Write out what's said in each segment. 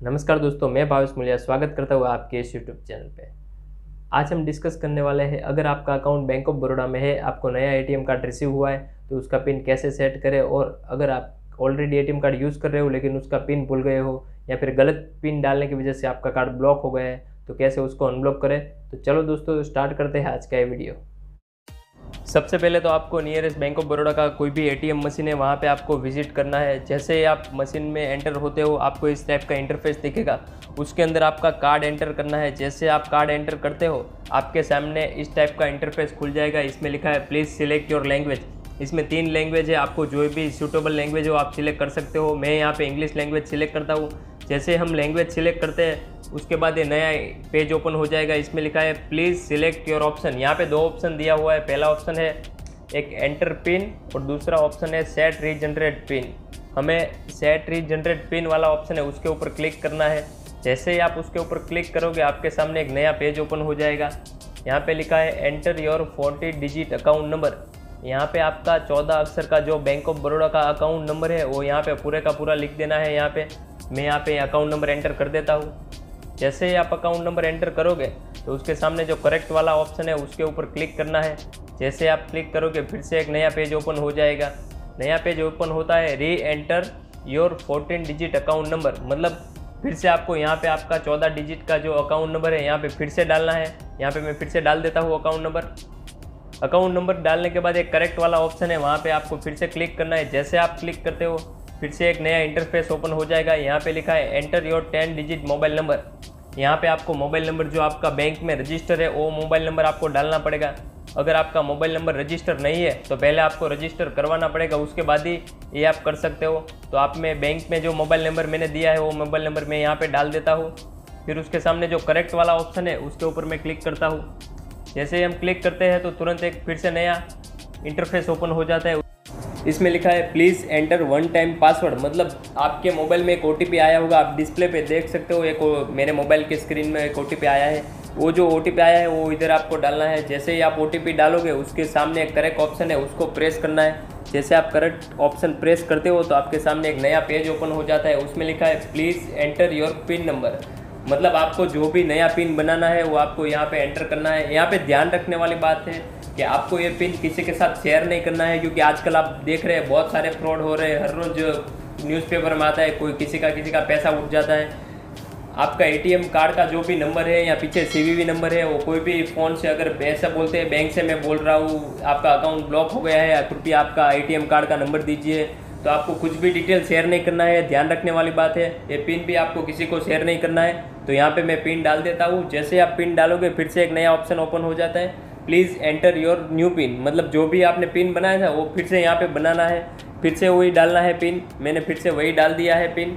नमस्कार दोस्तों, मैं भावेश मुलिया स्वागत करता हूँ आपके इस यूट्यूब चैनल पे। आज हम डिस्कस करने वाले हैं, अगर आपका अकाउंट बैंक ऑफ़ बड़ौदा में है, आपको नया एटीएम कार्ड रिसीव हुआ है तो उसका पिन कैसे सेट करें और अगर आप ऑलरेडी एटीएम कार्ड यूज़ कर रहे हो, लेकिन उसका पिन भूल गए हो, या फिर गलत पिन डालने की वजह से आपका कार्ड ब्लॉक हो गया है तो कैसे उसको अनब्लॉक करें? तो चलो दोस्तों स्टार्ट करते हैं आज का ये वीडियो सबसे पहले तो आपको नियरेस्ट बैंक ऑफ़ बड़ौदा का कोई भी एटीएम मशीन है, वहाँ पे आपको विज़िट करना है। जैसे ही आप मशीन में एंटर होते हो, आपको इस टाइप का इंटरफेस दिखेगा। उसके अंदर आपका कार्ड एंटर करना है। जैसे आप कार्ड एंटर करते हो, आपके सामने इस टाइप का इंटरफेस खुल जाएगा। इसमें लिखा है प्लीज़ सिलेक्ट योर लैंग्वेज इसमें तीन लैंग्वेज है। आपको जो भी सूटेबल लैंग्वेज हो, आप सिलेक्ट कर सकते हो। मैं यहाँ पे इंग्लिश लैंग्वेज सिलेक्ट करता हूँ। जैसे हम लैंग्वेज सिलेक्ट करते हैं, उसके बाद ये नया पेज ओपन हो जाएगा। इसमें लिखा है प्लीज़ सिलेक्ट योर ऑप्शन यहाँ पे दो ऑप्शन दिया हुआ है। पहला ऑप्शन है, एक एंटर पिन और दूसरा ऑप्शन है सेट रीजनरेट पिन हमें सेट रीजनरेट पिन वाला ऑप्शन है, उसके ऊपर क्लिक करना है। जैसे ही आप उसके ऊपर क्लिक करोगे, आपके सामने एक नया पेज ओपन हो जाएगा। यहाँ पे लिखा है enter your forty digit account number यहाँ पे आपका चौदह अक्षर का जो बैंक ऑफ़ बड़ौदा का अकाउंट नंबर है, वो यहाँ पे पूरे का पूरा लिख देना है। यहाँ पे मैं यहाँ पे अकाउंट नंबर एंटर कर देता हूँ। जैसे ही आप अकाउंट नंबर एंटर करोगे तो उसके सामने जो करेक्ट वाला ऑप्शन है, उसके ऊपर क्लिक करना है। जैसे आप क्लिक करोगे, फिर से एक नया पेज ओपन हो जाएगा। नया पेज ओपन होता है re enter your fourteen digit account number मतलब फिर से आपको यहाँ पे आपका चौदह डिजिट का जो अकाउंट नंबर है, यहाँ पे फिर से डालना है। यहाँ पे मैं फिर से डाल देता हूँ अकाउंट नंबर अकाउंट नंबर डालने के बाद एक करेक्ट वाला ऑप्शन है, वहाँ पे आपको फिर से क्लिक करना है। जैसे आप क्लिक करते हो फिर से एक नया इंटरफेस ओपन हो जाएगा। यहाँ पे लिखा है enter your ten digit mobile number यहाँ पे आपको मोबाइल नंबर जो आपका बैंक में रजिस्टर है, वो मोबाइल नंबर आपको डालना पड़ेगा। अगर आपका मोबाइल नंबर रजिस्टर नहीं है तो पहले आपको रजिस्टर करवाना पड़ेगा। उसके बाद ही ये आप कर सकते हो। तो आप में बैंक में जो मोबाइल नंबर मैंने दिया है, वो मोबाइल नंबर मैं यहाँ पे डाल देता हूँ। फिर उसके सामने जो करेक्ट वाला ऑप्शन है, उसके ऊपर मैं क्लिक करता हूँ। जैसे ही हम क्लिक करते हैं तो तुरंत एक फिर से नया इंटरफेस ओपन हो जाता है। इसमें लिखा है please enter one time password मतलब आपके मोबाइल में एक ओटीपी आया होगा, आप डिस्प्ले पे देख सकते हो, एक मेरे मोबाइल के स्क्रीन में एक ओ आया है। वो जो ओटीपी आया है, वो इधर आपको डालना है। जैसे ही आप ओटीपी डालोगे, उसके सामने एक करेक्ट ऑप्शन है, उसको प्रेस करना है। जैसे आप करेक्ट ऑप्शन प्रेस करते हो तो आपके सामने एक नया पेज ओपन हो जाता है। उसमें लिखा है please enter your PIN number मतलब आपको जो भी नया पिन बनाना है, वो आपको यहाँ पे एंटर करना है। यहाँ पे ध्यान रखने वाली बात है कि आपको ये पिन किसी के साथ शेयर नहीं करना है, क्योंकि आजकल आप देख रहे हैं, बहुत सारे फ्रॉड हो रहे हैं। हर रोज़ न्यूज़पेपर में आता है, कोई किसी का किसी का पैसा उठ जाता है। आपका एटीएम कार्ड का जो भी नंबर है, या पीछे सीवीवी नंबर है, वो कोई भी फ़ोन से अगर ऐसा बोलते हैं, बैंक से मैं बोल रहा हूँ, आपका अकाउंट ब्लॉक हो गया है, या कृपया आपका एटीएम कार्ड का नंबर दीजिए। तो आपको कुछ भी डिटेल शेयर नहीं करना है, ध्यान रखने वाली बात है। ये पिन भी आपको किसी को शेयर नहीं करना है। तो यहाँ पे मैं पिन डाल देता हूँ। जैसे आप पिन डालोगे, फिर से एक नया ऑप्शन ओपन हो जाता है। Please enter your new PIN मतलब जो भी आपने पिन बनाया था, वो फिर से यहाँ पर बनाना है। फिर से वही डालना है पिन मैंने फिर से वही डाल दिया है पिन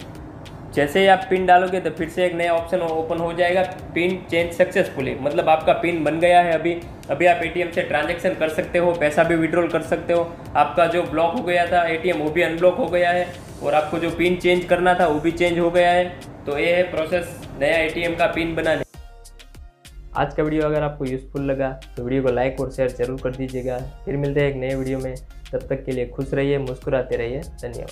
जैसे ही आप पिन डालोगे तो फिर से एक नया ऑप्शन ओपन हो जाएगा। पिन चेंज सक्सेसफुली मतलब आपका पिन बन गया है अभी। अभी आप एटीएम से ट्रांजैक्शन कर सकते हो, पैसा भी विड्रॉल कर सकते हो। आपका जो ब्लॉक हो गया था एटीएम वो भी अनब्लॉक हो गया है। और आपको जो पिन चेंज करना था, वो भी चेंज हो गया है। तो ये है प्रोसेस नया ATM का पिन बनाने। आज का वीडियो अगर आपको यूज़फुल लगा तो वीडियो को लाइक और शेयर ज़रूर कर दीजिएगा। फिर मिलते हैं एक नए वीडियो में। तब तक के लिए खुश रहिए, मुस्कुराते रहिए। धन्यवाद।